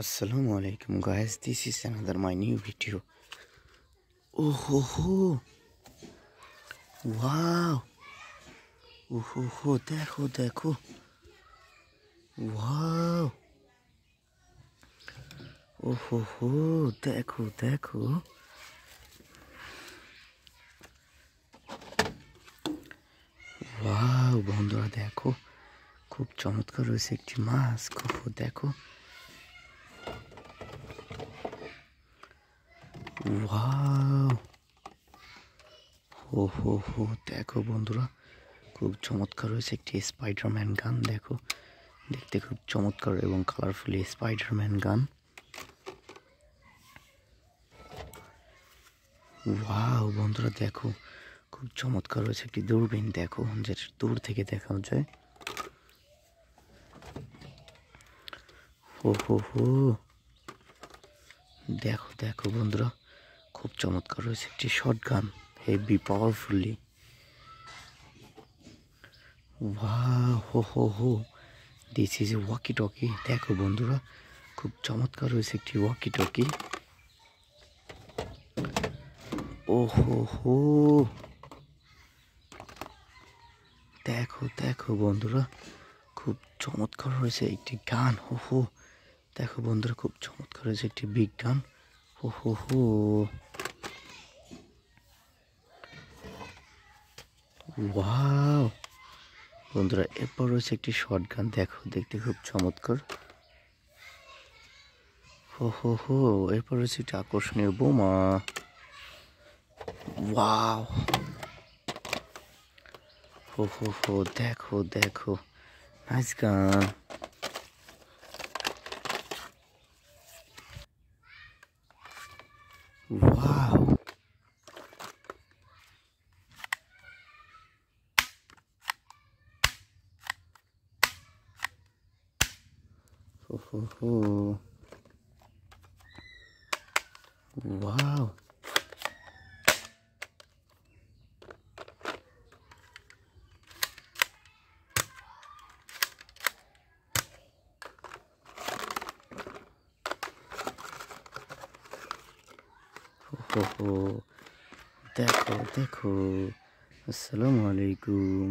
Assalamu alaikum guys, this is another my new video. Oh ho ho! Wow! Oh ho ho! দেখো দেখো! Wow! Oh ho ho! দেখো দেখো! Wow! বন্ধুরা দেখো খুব চমৎকার রয়েছে একটি মাছ খুব দেখো ওয়াও হো হো হো দেখো বন্ধুরা, খুব চমৎকার রয়েছে একটি স্পাইডারম্যান গান, দেখো। দেখতে খুব চমৎকার এবং কালারফুল স্পাইডারম্যান গান। ওয়াও বন্ধুরা, দেখো, খুব চমৎকার রয়েছে একটি দূরবীন, দেখো যেটা দূর থেকে দেখা যায়। হো হো হো দেখো দেখো বন্ধুরা খুব চমৎকার রয়েছে একটি শর্ট গান হেভি পাওয়ারফুলি হো হো হো দিস ইজ ওয়াকি টকি দেখো বন্ধুরা, খুব চমৎকার রয়েছে একটি ওয়াকি টকি ও, হো হো। দেখো দেখো বন্ধুরা, খুব চমৎকার রয়েছে একটি গান, হো হো। দেখো বন্ধুরা, খুব চমৎকার হয়েছে একটি বিগ গান। হো হো হো ওয়াও বন্ধুরা, এরপর রয়েছে একটি শর্ট গান দেখো, দেখতে খুব চমৎকার। হো হো হো এরপর রয়েছে একটি আকর্ষণীয় বোমা। ওয়াও হো হো হো দেখো দেখো। নাইস গান Wow. Ho, ho, ho. Wow. দেখো দেখো আসসালামু আলাইকুম